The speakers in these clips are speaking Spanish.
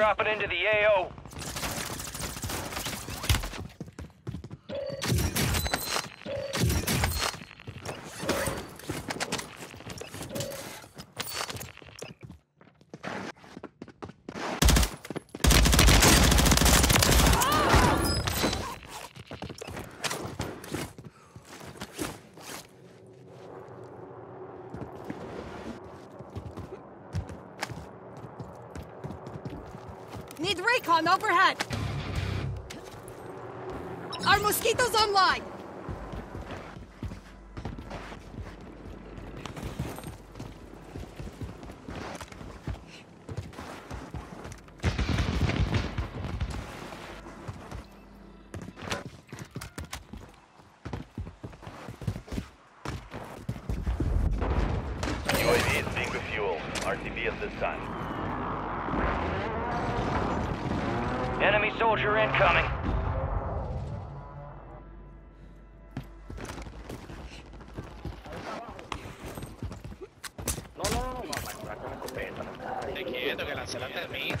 Drop it into the AO. overhead. Our mosquitoes online. quieto, que la termita.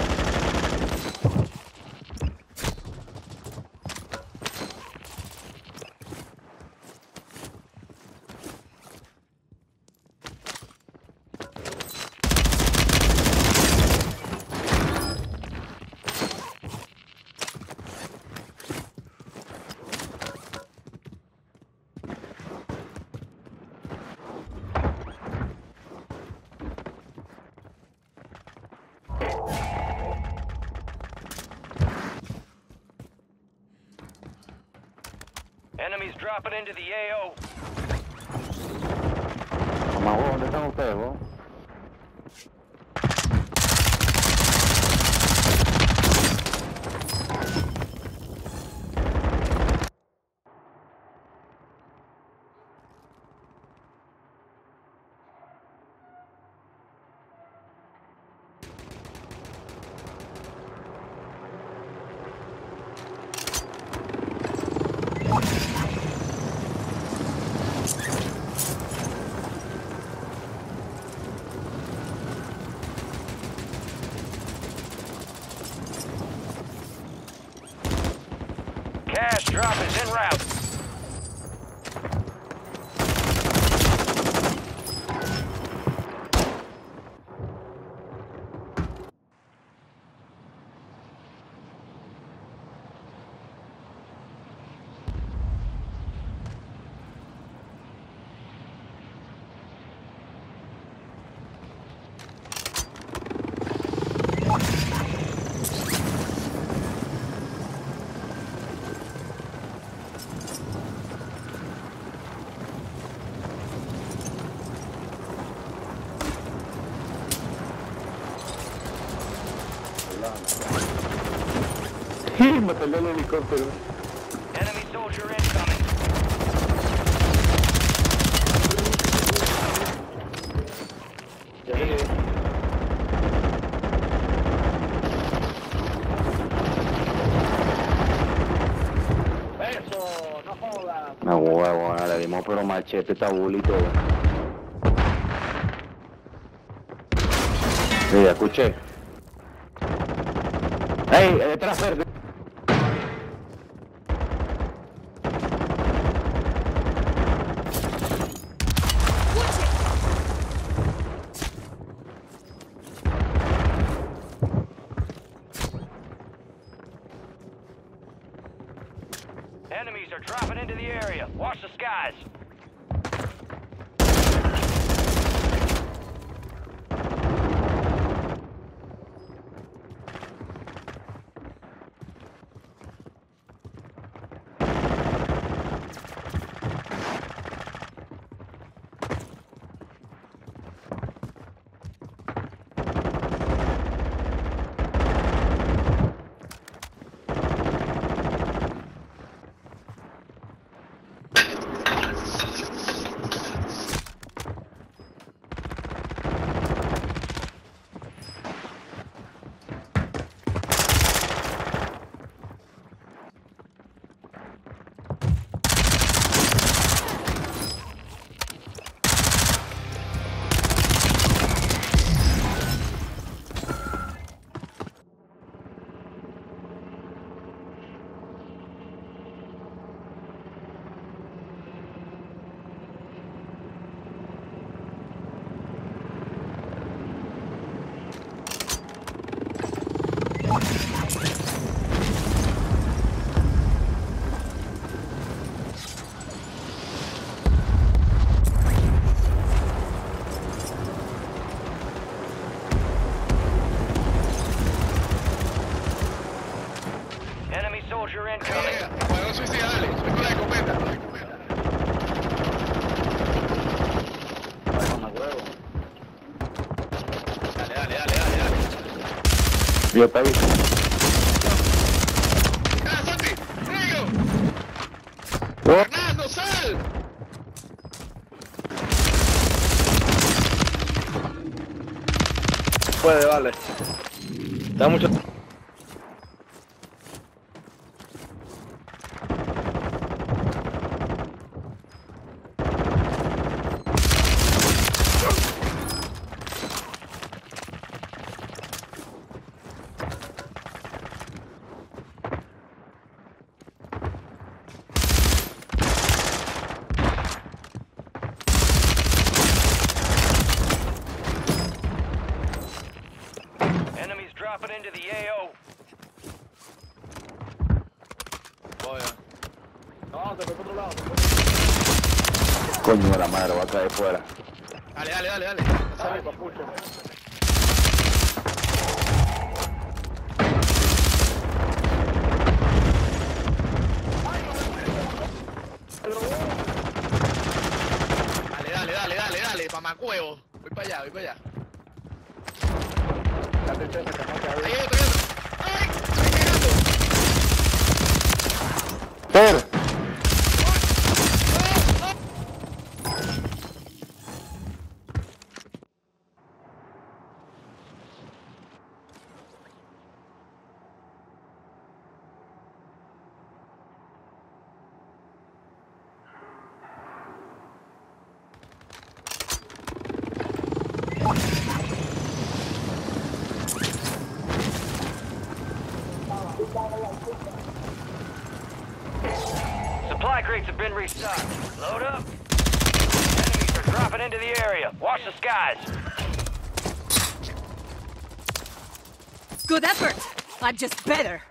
Enemies dropping into the AO. Cash drop is en route. confirmo. Enemy soldier incoming. Ya vení. Eso, no jodas. No huevo, le dimos pero machete, tabulito. Sí, escuché. ¡Ey! Detrás verde. Okay. Yo te aviso. ¡Ah, Santi! ¡Ruego! ¡Hernando, sal! Puede, vale. Da mucho... Coño de la madre, va a caer fuera. Dale, dale, dale, dale. Sale, papucho. Dale, dale, dale, dale, dale, macuevo. Voy para allá, voy para allá. crates have been restocked. Load up. Enemies are dropping into the area. Watch the skies. Good effort. I'm just better.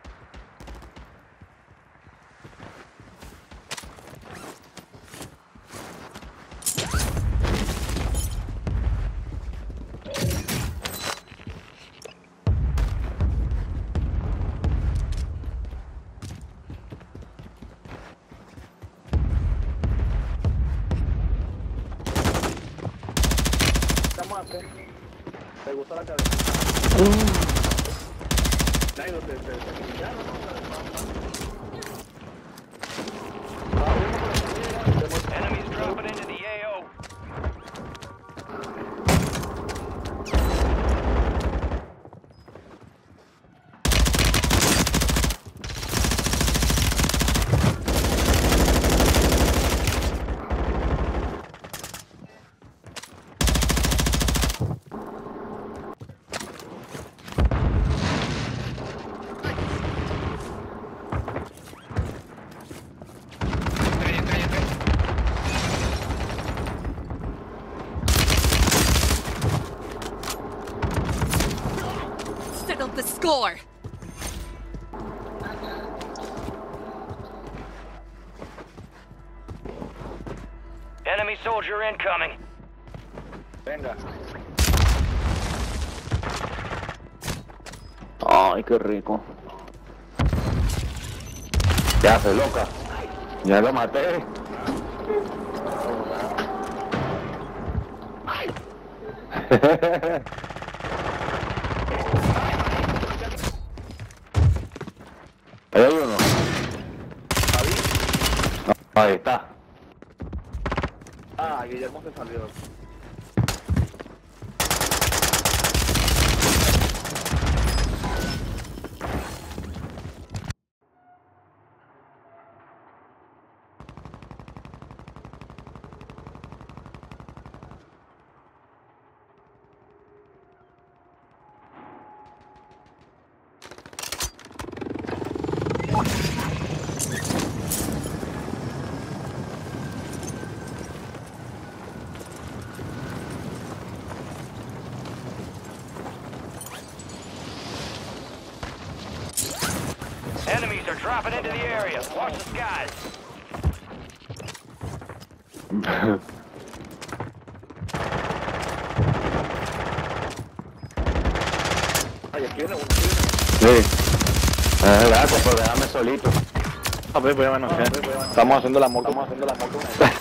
war! Enemy soldier incoming. Venga. Ay, qué rico. ¿Qué hace, loca? Ya lo maté. Ahí está. Ah, Guillermo se salió. dropping into the area. Watch the Sí. Eh, gracias por pues dejarme solito. Ah, pues, pues, a ver, ah, voy a Estamos haciendo la moto. Estamos haciendo la moto.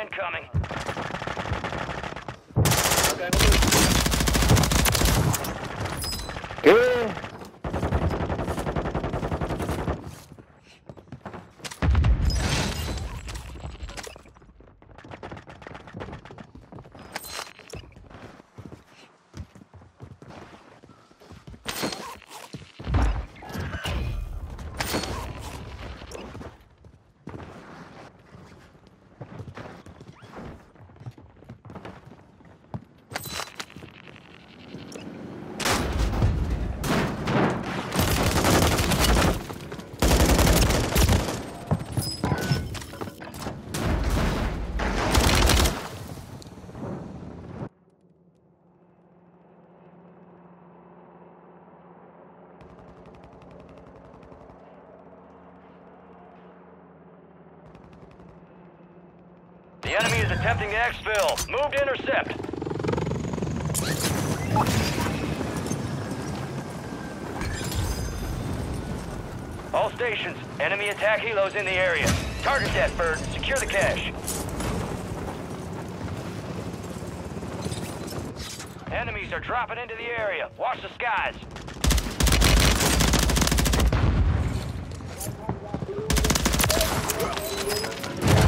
incoming. attempting exfil. Move to intercept. All stations, enemy attack helos in the area. Target that bird, secure the cache. Enemies are dropping into the area. Watch the skies.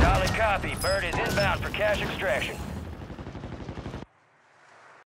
Solid copy. Bird is inbound for cash extraction.